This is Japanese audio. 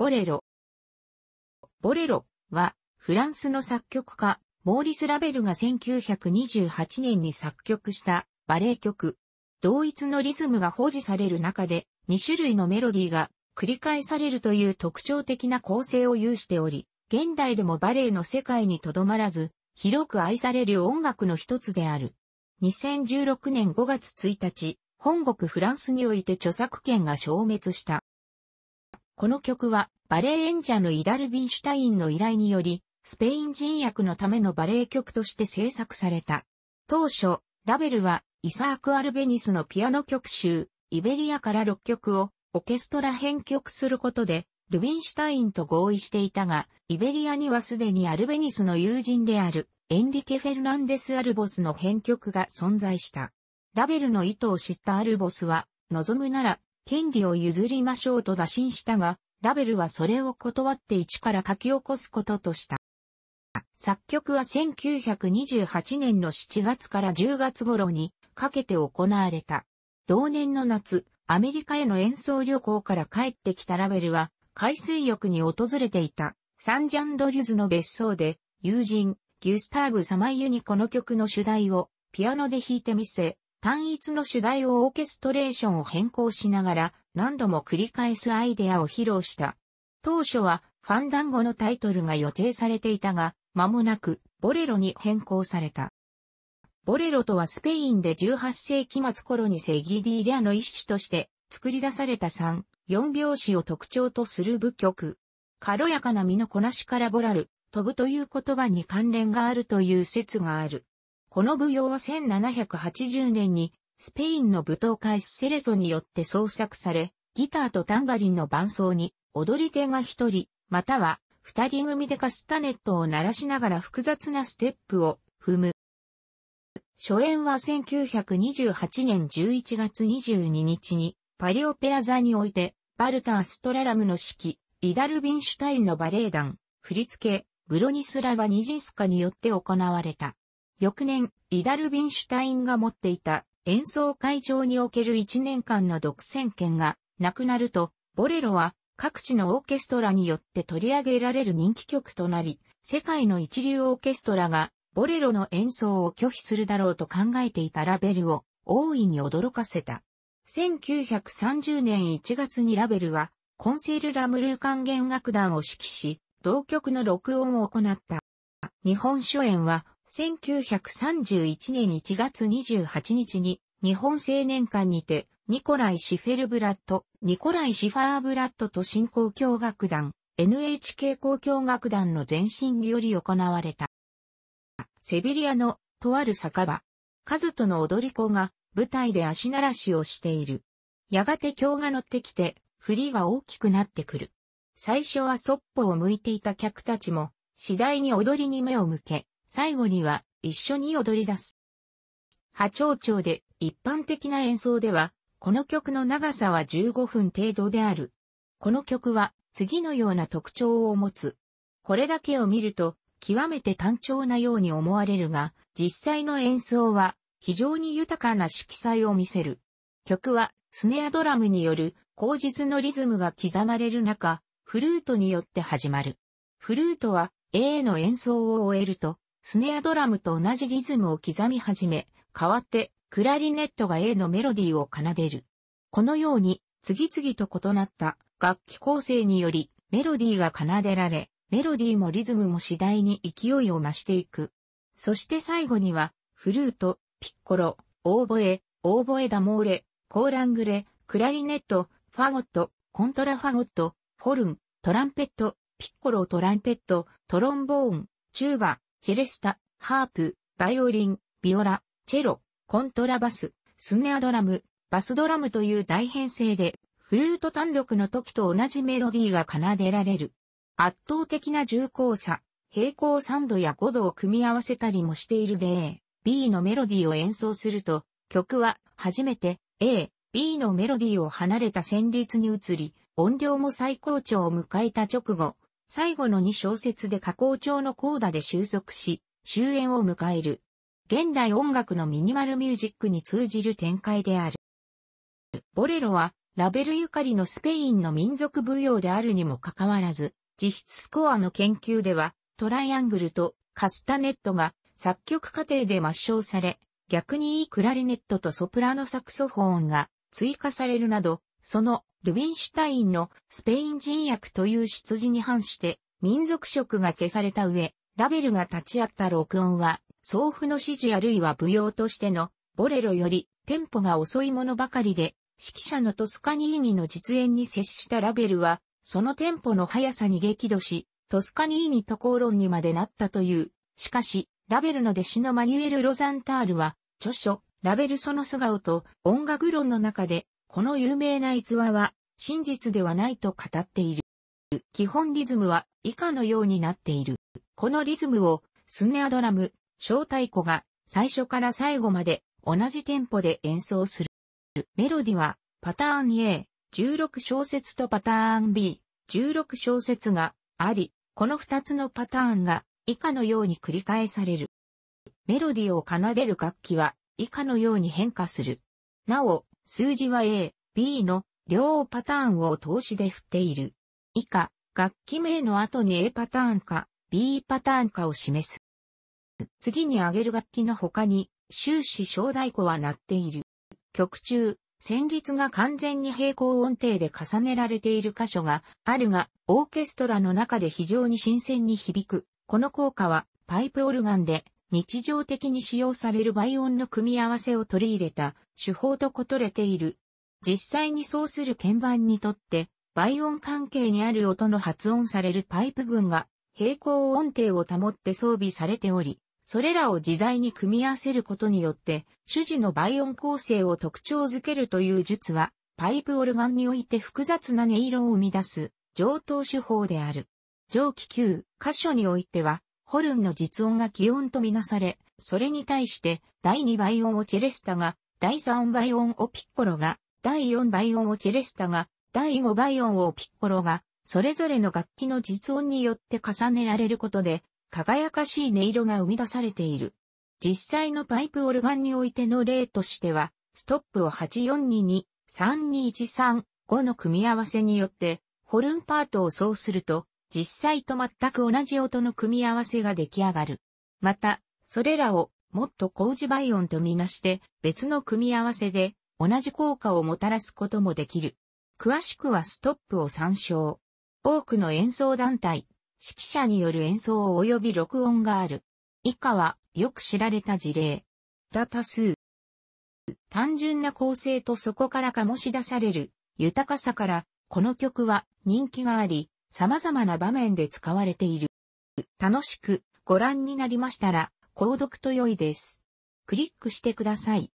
ボレロ。ボレロは、フランスの作曲家、モーリス・ラベルが1928年に作曲したバレエ曲。同一のリズムが保持される中で、2種類のメロディーが繰り返されるという特徴的な構成を有しており、現代でもバレエの世界にとどまらず、広く愛される音楽の一つである。2016年5月1日、本国フランスにおいて著作権が消滅した。この曲は、バレエ演者のイダ・ルビンシュタインの依頼により、スペイン人役のためのバレエ曲として制作された。当初、ラベルは、イサーク・アルベニスのピアノ曲集、イベリアから6曲をオーケストラ編曲することで、ルビンシュタインと合意していたが、イベリアにはすでにアルベニスの友人である、エンリケ・フェルナンデス・アルボスの編曲が存在した。ラベルの意図を知ったアルボスは、望むなら、権利を譲りましょうと打診したが、ラベルはそれを断って一から書き起こすこととした。作曲は1928年の7月から10月頃にかけて行われた。同年の夏、アメリカへの演奏旅行から帰ってきたラベルは、海水浴に訪れていたサンジャンドリュズの別荘で、友人、ギュスターブ・サマイユにこの曲の主題をピアノで弾いてみせ、単一の主題をオーケストレーションを変更しながら何度も繰り返すアイデアを披露した。当初はファンダンゴのタイトルが予定されていたが、間もなくボレロに変更された。ボレロとはスペインで18世紀末頃にセギディリャの一種として作り出された3、4拍子を特徴とする舞曲。軽やかな身のこなしからボラル、飛ぶという言葉に関連があるという説がある。この舞踊は1780年にスペインの舞踏家スセレソによって創作され、ギターとタンバリンの伴奏に踊り手が一人、または二人組でカスタネットを鳴らしながら複雑なステップを踏む。初演は1928年11月22日にパリオペラ座においてバルター・ストララムの指揮、イダルビンシュタインのバレエ団、振付、ブロニスラバ・ニジンスカによって行われた。翌年、イダルビンシュタインが持っていた演奏会場における1年間の独占権がなくなると、ボレロは各地のオーケストラによって取り上げられる人気曲となり、世界の一流オーケストラがボレロの演奏を拒否するだろうと考えていたラベルを大いに驚かせた。1930年1月にラベルはコンセール・ラムルー管弦楽団を指揮し、同曲の録音を行った。日本初演は1931年1月28日に日本青年館にてニコライ・シフェルブラッド、ニコライ・シファーブラッドと新交響楽団、NHK 交響楽団の前身により行われた。セビリアのとある酒場、カズとの踊り子が舞台で足鳴らしをしている。やがて今日が乗ってきて、振りが大きくなってくる。最初はそっぽを向いていた客たちも、次第に踊りに目を向け、最後には一緒に踊り出す。波長長で一般的な演奏では、この曲の長さは15分程度である。この曲は次のような特徴を持つ。これだけを見ると極めて単調なように思われるが、実際の演奏は非常に豊かな色彩を見せる。曲はスネアドラムによる口実のリズムが刻まれる中、フルートによって始まる。フルートは A の演奏を終えるとスネアドラムと同じリズムを刻み始め、代わってクラリネットが A のメロディーを奏でる。このように次々と異なった楽器構成によりメロディーが奏でられ、メロディーもリズムも次第に勢いを増していく。そして最後には、フルート、ピッコロ、オーボエ、オーボエダモーレ、コーラングレ、クラリネット、ファゴット、コントラファゴット、ホルン、トランペット、ピッコロトランペット、トロンボーン、チューバ、チェレスタ、ハープ、バイオリン、ビオラ、チェロ、コントラバス、スネアドラム、バスドラムという大編成で、フルート単独の時と同じメロディーが奏でられる。圧倒的な重厚さ、平行3度や5度を組み合わせたりもしているで A、B のメロディーを演奏すると、曲は初めて A、B のメロディーを離れた旋律に移り、音量も最高潮を迎えた直後、最後の2小節で下降調のコーダで収束し、終焉を迎える。現代音楽のミニマルミュージックに通じる展開である。ボレロはラベルゆかりのスペインの民族舞踊であるにもかかわらず、実質スコアの研究では、トライアングルとカスタネットが作曲過程で抹消され、逆にいいクラリネットとソプラノサクソフォーンが追加されるなど、そのルビンシュタインのスペイン人役という出自に反して民族色が消された上、ラベルが立ち会った録音は、送付の指示あるいは舞踊としてのボレロよりテンポが遅いものばかりで、指揮者のトスカニーニの実演に接したラベルは、そのテンポの速さに激怒し、トスカニーニと口論にまでなったという。しかし、ラベルの弟子のマニュエル・ロザンタールは、著書、ラベルその素顔と音楽論の中で、この有名な逸話は真実ではないと語っている。基本リズムは以下のようになっている。このリズムをスネアドラム、小太鼓が最初から最後まで同じテンポで演奏する。メロディはパターン A、16小節とパターン B、16小節があり、この2つのパターンが以下のように繰り返される。メロディを奏でる楽器は以下のように変化する。なお、数字は A、B の両パターンを通しで振っている。以下、楽器名の後に A パターンか B パターンかを示す。次に挙げる楽器の他に終始小太鼓は鳴っている。曲中、旋律が完全に平行音程で重ねられている箇所があるが、オーケストラの中で非常に新鮮に響く。この効果はパイプオルガンで日常的に使用される倍音の組み合わせを取り入れた手法と異れている。実際にそうする鍵盤にとって倍音関係にある音の発音されるパイプ群が平行音程を保って装備されており、それらを自在に組み合わせることによって、主事の倍音構成を特徴づけるという術は、パイプオルガンにおいて複雑な音色を生み出す上等手法である。上記9箇所においては、ホルンの実音が気音とみなされ、それに対して第2倍音をチェレスタが、第3倍音をピッコロが、第4倍音をチェレスタが、第5倍音をピッコロが、それぞれの楽器の実音によって重ねられることで、輝かしい音色が生み出されている。実際のパイプオルガンにおいての例としては、ストップを8422、3213、5の組み合わせによって、ホルンパートをそうすると、実際と全く同じ音の組み合わせが出来上がる。また、それらをもっと工事倍音とみなして別の組み合わせで同じ効果をもたらすこともできる。詳しくはストップを参照。多くの演奏団体、指揮者による演奏及び録音がある。以下はよく知られた事例。ダタ数。単純な構成とそこから醸し出される豊かさからこの曲は人気があり様々な場面で使われている。楽しくご覧になりましたら購読と良いです。クリックしてください。